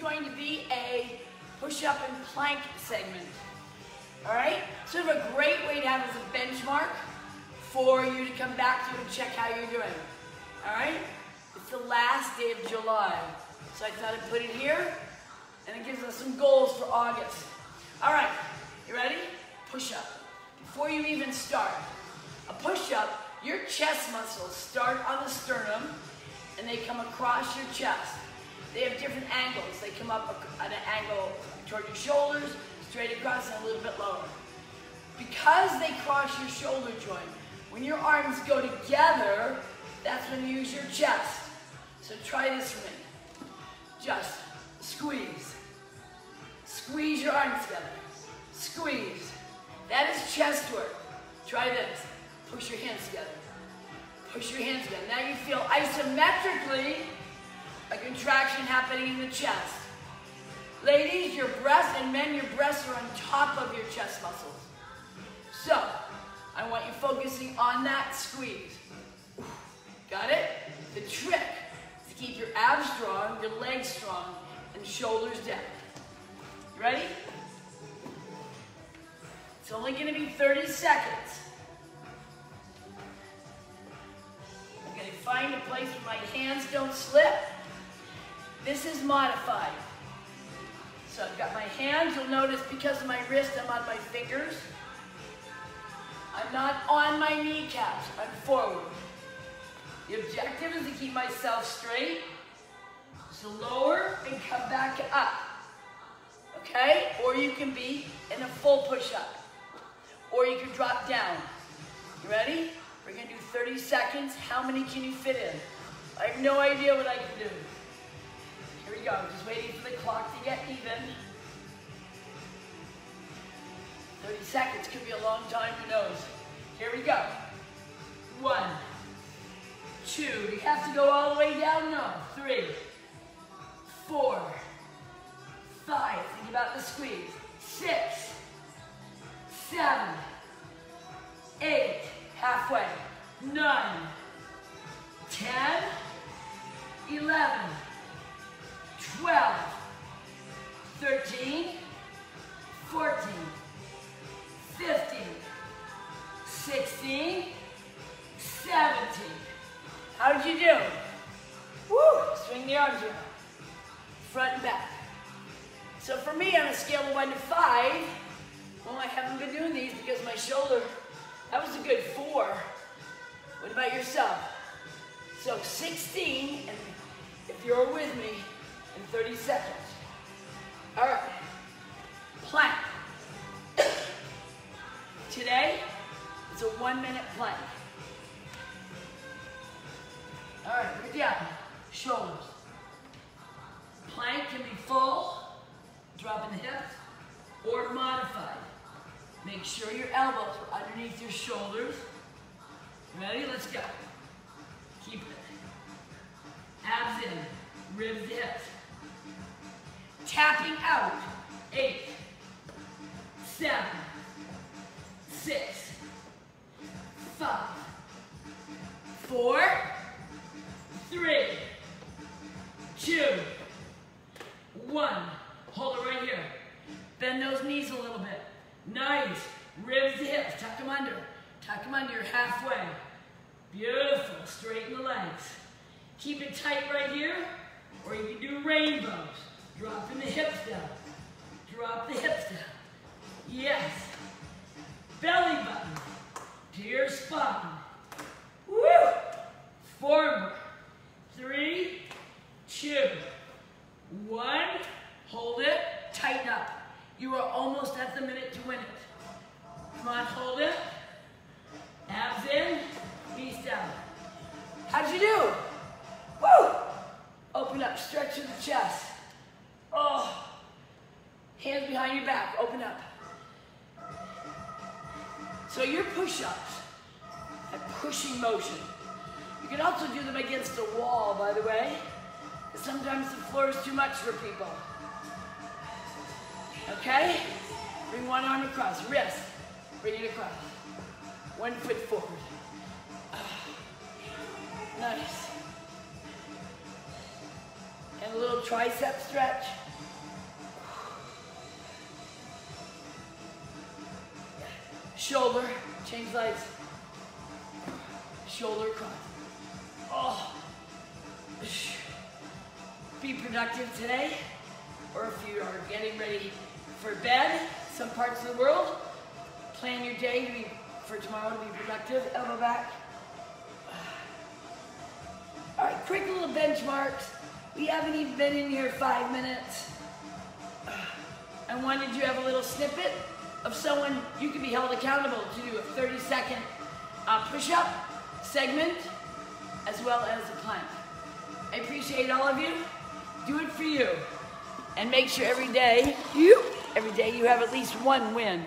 going to be a push-up and plank segment. All right? Sort of a great way to have as a benchmark for you to come back to and check how you're doing. All right? It's the last day of July. So I thought I'd put it here, and it gives us some goals for August. All right, you ready? Push up. Before you even start, a push up, your chest muscles start on the sternum, and they come across your chest. They have different angles. They come up at an angle toward your shoulders, straight across, and a little bit lower. Because they cross your shoulder joint, when your arms go together, that's when you use your chest. So try this for me. Just squeeze. Squeeze your arms together. Squeeze. That is chest work. Try this. Push your hands together. Push your hands together. Now you feel isometrically contraction happening in the chest. Ladies, your breasts, and men, your breasts are on top of your chest muscles. So, I want you focusing on that squeeze. Got it? The trick is to keep your abs strong, your legs strong, and shoulders down. You ready? It's only gonna be 30 seconds. I'm gonna find a place where my hands don't slip. This is modified. So I've got my hands, you'll notice because of my wrist, I'm on my fingers. I'm not on my kneecaps, I'm forward. The objective is to keep myself straight. So lower and come back up. Okay? Or you can be in a full push-up. Or you can drop down. You ready? We're gonna do 30 seconds. How many can you fit in? I have no idea what I can do. Here we go, just waiting for the clock to get even. 30 seconds could be a long time, who knows? Here we go. One, two, you have to go all the way down, no. Three, four, five, think about the squeeze. Six, seven, eight, halfway, nine, ten, eleven, twelve, thirteen, fourteen, fifteen, sixteen, seventeen. How did you do? Woo! Swing the arms around. Front and back. So for me, on a scale of one to five, well, I haven't been doing these because my shoulder, that was a good four. What about yourself? So 16, and if you're with me, in 30 seconds. All right, plank. Today, it's a one minute plank. All right, look down, shoulders. Plank can be full, dropping the hips, or modified. Make sure your elbows are underneath your shoulders. Ready? Let's go. Keep it. Abs in, ribs to hips. Tapping out. Eight, seven, six, five, four, three, two, one. Hold it right here. Bend those knees a little bit. Nice. Ribs to hips. Tuck them under. Tuck them under. Halfway. Beautiful. Straighten the legs. Keep it tight right here, or you can do rainbows. Dropping the hips down. Drop the hips down. Yes. Belly button to your spine. Woo! Forward. Three, two, one. Hold it. Tighten up. You are almost at the minute to win it. Come on, hold it. Abs in, knees down. How'd you do? Woo! Open up, stretch to the chest. So your push-ups, a pushing motion. You can also do them against a wall, by the way. Sometimes the floor is too much for people. Okay? Bring one arm across, wrist, bring it across. One foot forward. Nice. And a little tricep stretch. Shoulder, change legs. Shoulder cross. Oh. Be productive today, or if you are getting ready for bed, some parts of the world, plan your day to be, for tomorrow to be productive. Elbow back. All right, quick little benchmarks. We haven't even been in here five minutes. I wanted you to have a little snippet of someone you can be held accountable to do a 30 second uh, push-up segment as well as a plank. I appreciate all of you. Do it for you. And make sure every day, you, every day you have at least one win.